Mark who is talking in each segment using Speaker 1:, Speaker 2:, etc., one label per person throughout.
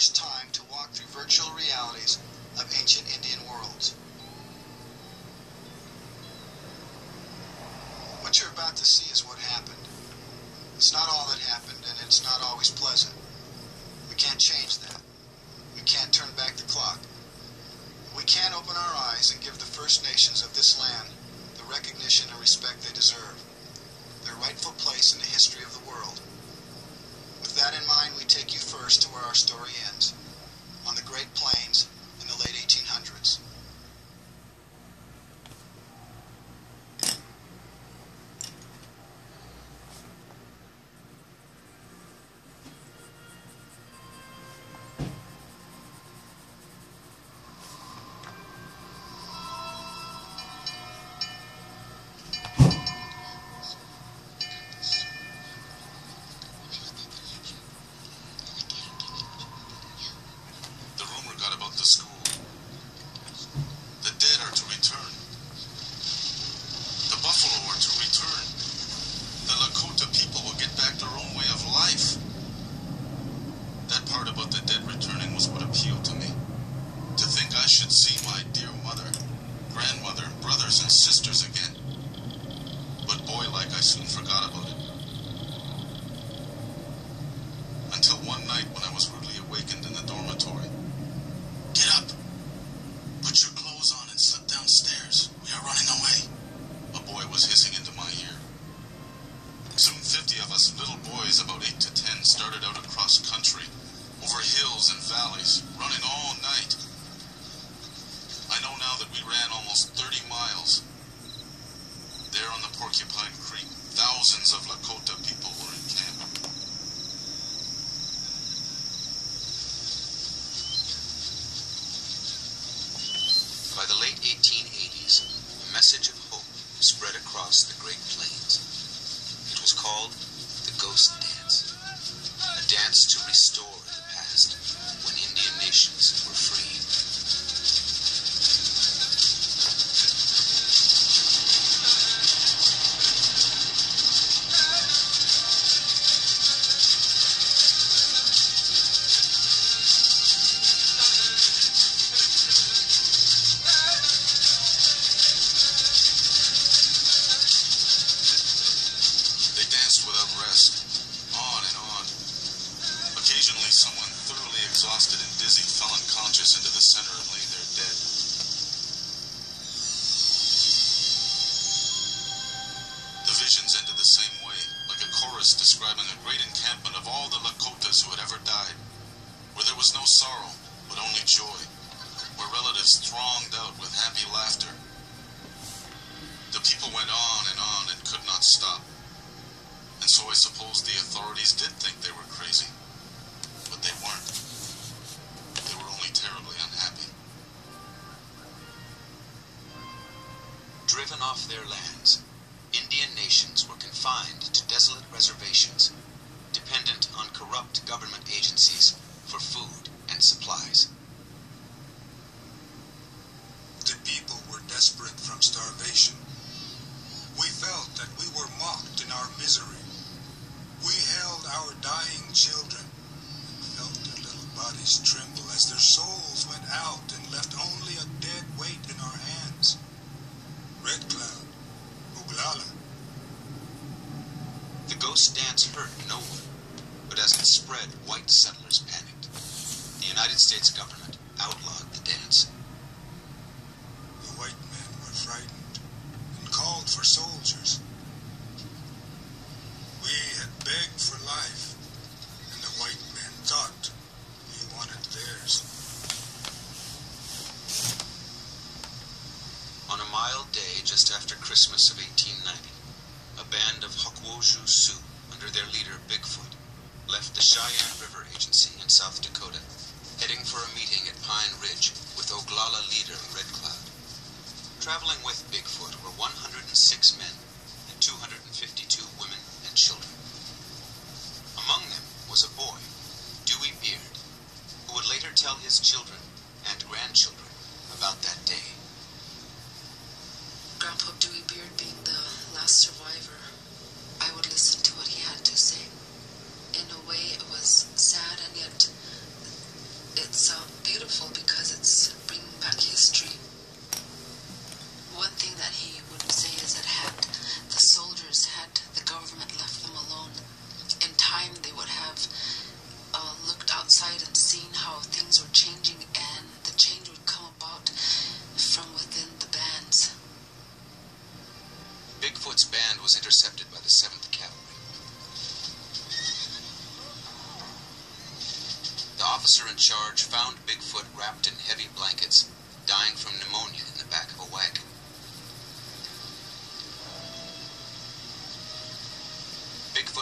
Speaker 1: first time to walk through virtual realities of ancient Indian worlds. What you're about to see is what happened. It's not all that happened, and it's not always pleasant. We can't change that. We can't turn back the clock. We can't open our eyes and give the First Nations of this land the recognition and respect they deserve, their rightful place in the history of the world. With that in mind, we take you first to where our story ends,
Speaker 2: I soon forgot about
Speaker 3: Off their lands, Indian nations were confined to desolate reservations, dependent on corrupt government agencies for food and supplies.
Speaker 4: The people were desperate from starvation. We felt that we were mocked in our misery. We held our dying children and felt their little bodies tremble as their souls went out and left only a dead weight in our hands. Red Cloud, Oglala,
Speaker 3: Dance hurt no one, but as it spread, white settlers panicked. The United States government outlawed the dance.
Speaker 4: the white men were frightened and called for soldiers. We had begged for life, and the white men thought we wanted theirs.
Speaker 3: On a mild day just after Christmas of 1890, a band of Hokwoju Sioux, under their leader Bigfoot, left the Cheyenne River Agency in South Dakota, heading for a meeting at Pine Ridge with Oglala leader Red Cloud. Traveling with Bigfoot were 106 men and 252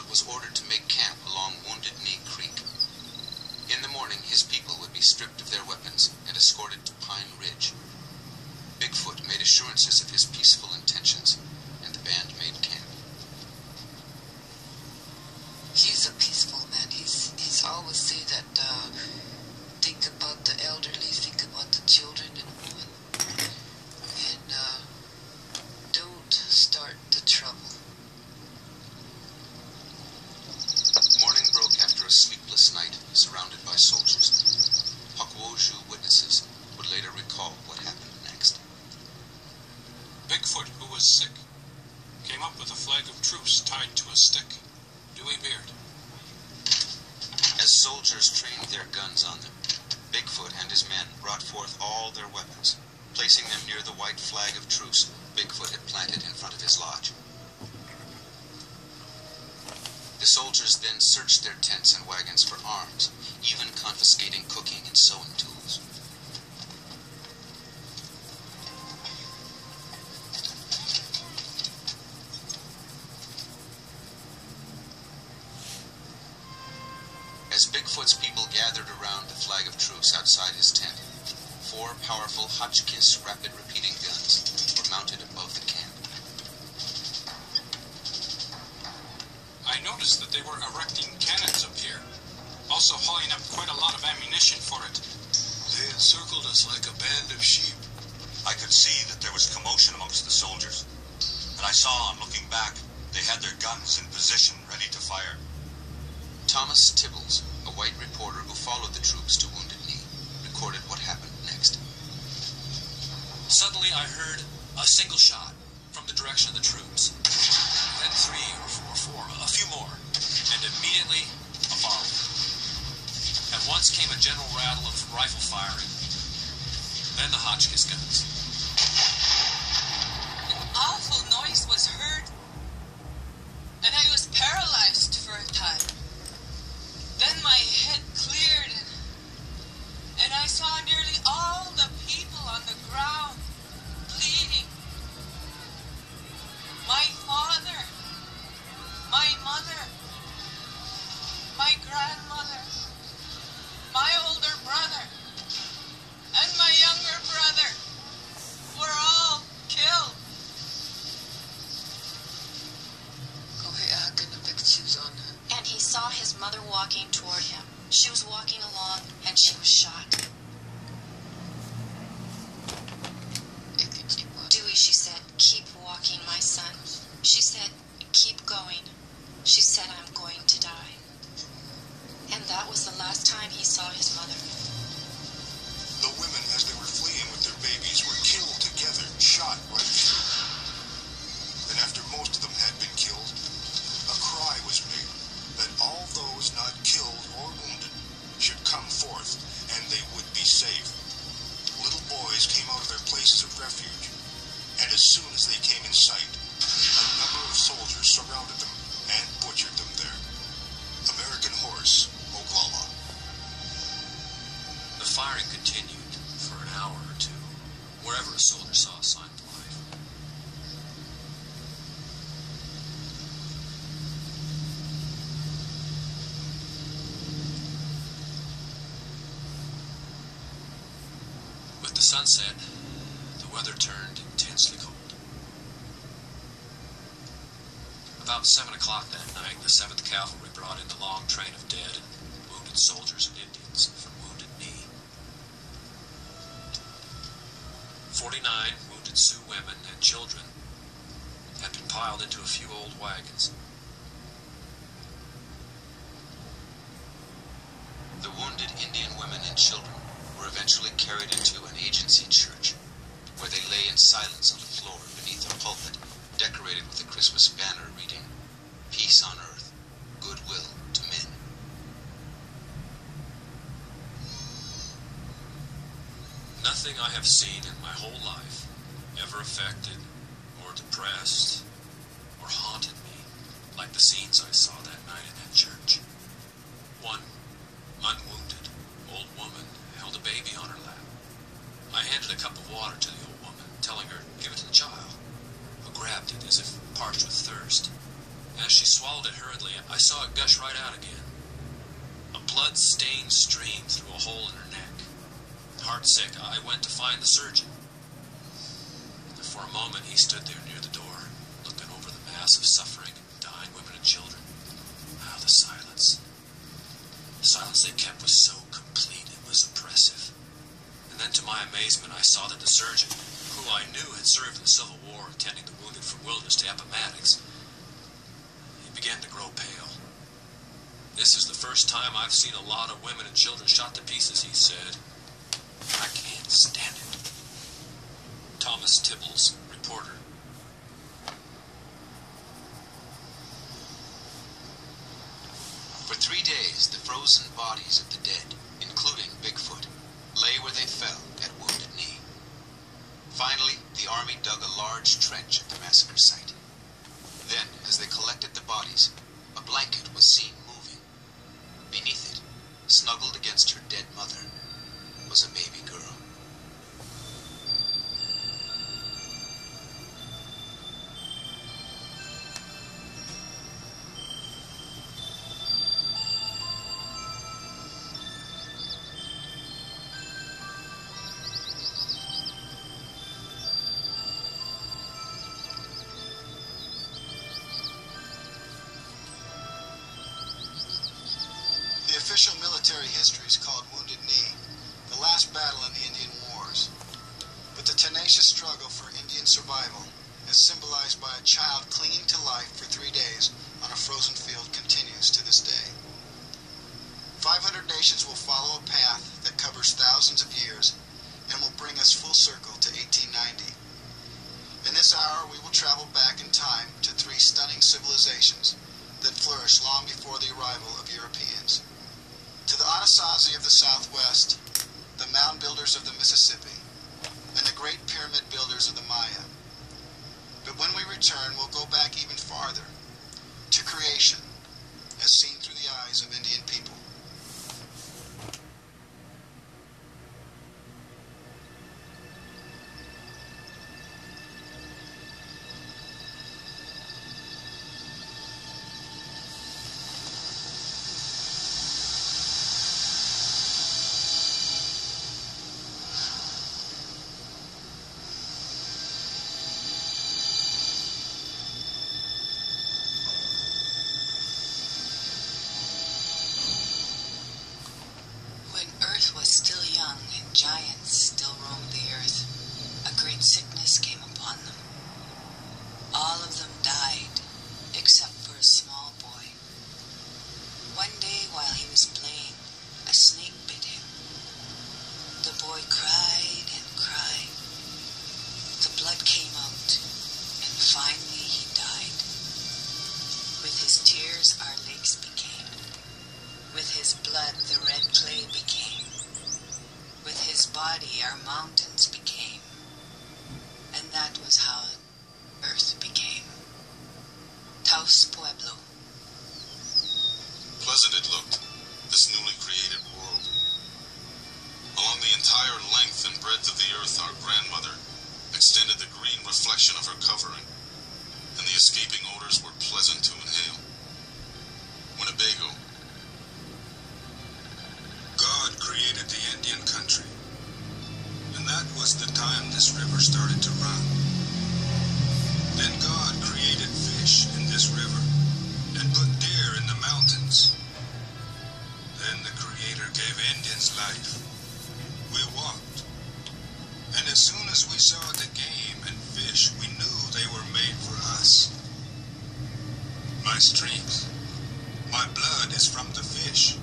Speaker 3: was ordered to make camp along Wounded Knee Creek. In the morning, his people would be stripped of their weapons and escorted to Pine Ridge. Bigfoot made assurances of his peaceful intentions, and the band made camp.
Speaker 5: He's a peaceful man. He's he's always say that uh, think about the elderly, think about the children and women, and uh, don't start the trouble.
Speaker 3: Morning broke after a sleepless night, surrounded by soldiers. Pakwoju witnesses would later recall what happened next.
Speaker 4: Bigfoot, who was sick, came up with a flag of truce tied to a stick. Dewey Beard.
Speaker 3: As soldiers trained their guns on them, Bigfoot and his men brought forth placing them near the white flag of truce Bigfoot had planted in front of his lodge. The soldiers then searched their tents and wagons for arms, even confiscating cooking and sewing tools. As Bigfoot's people gathered around the flag of truce outside his tent, four powerful Hotchkiss rapid repeating guns were mounted above the camp.
Speaker 4: I noticed that they were erecting cannons up here, also hauling up quite a lot of ammunition for it.
Speaker 6: They encircled us like a band of sheep. I could see that there was commotion amongst the soldiers, and I saw on looking back they had their guns in position ready to fire.
Speaker 3: Thomas Tibbles, a white reporter who followed the troops to Wounded Knee, recorded what happened next.
Speaker 7: Suddenly, I heard a single shot from the direction of the troops. Then three or four, four, a few more, and immediately a volley. At once came a general rattle of rifle firing. Then the Hotchkiss guns.
Speaker 8: Mother
Speaker 9: walking toward him. She was walking along and she was shot. The
Speaker 7: sunset, the weather turned intensely cold. About seven o'clock that night, the 7th Cavalry brought in the long train of dead and wounded soldiers and Indians from Wounded Knee. 49 wounded Sioux women and children had been piled into a few old wagons.
Speaker 3: The wounded Indian women and children were eventually carried into an agency church, where they lay in silence on the floor beneath a pulpit decorated with a Christmas banner reading, Peace on Earth, Goodwill to Men.
Speaker 7: Nothing I have seen in my whole life ever affected or depressed or haunted me like the scenes I saw that night in that church. One unwounded baby on her lap. I handed a cup of water to the old woman, telling her to give it to the child, who grabbed it as if parched with thirst. As she swallowed it hurriedly, I saw it gush right out again. A blood-stained stream through a hole in her neck. Heartsick, I went to find the surgeon. For a moment, he stood there near the door, looking over the mass of suffering, dying women and children. Ah, the silence. The silence they kept was so complete was oppressive. And then, to my amazement, I saw that the surgeon, who I knew had served in the Civil War, attending the wounded from Wilderness to Appomattox, he began to grow pale. This is the first time I've seen a lot of women and children shot to pieces, he said. I can't stand it. Thomas Tibbles, reporter.
Speaker 3: For three days, the frozen bodies of the dead, including Bigfoot, lay where they fell at Wounded Knee. Finally, the army dug a large trench at the massacre site.
Speaker 1: Official military history is called Wounded Knee, the last battle in the Indian Wars. But the tenacious struggle for Indian survival, as symbolized by a child clinging to life for three days on a frozen field, continues to this day. 500 nations will follow a path that covers thousands of years and will bring us full circle to 1890. In this hour, we will travel back in time to three stunning civilizations that flourished long before the arrival of Europeans. To the Anasazi of the Southwest, the mound builders of the Mississippi, and the great pyramid builders of the Maya. But when we return, we'll go back even farther to creation, as seen through the eyes of Indian people.
Speaker 4: Was the time this river started to run. Then God created fish in this river and put deer in the mountains. Then the Creator gave Indians life. We walked. And as soon as we saw the game and fish, we knew they were made for us. My strength, my blood is from the fish.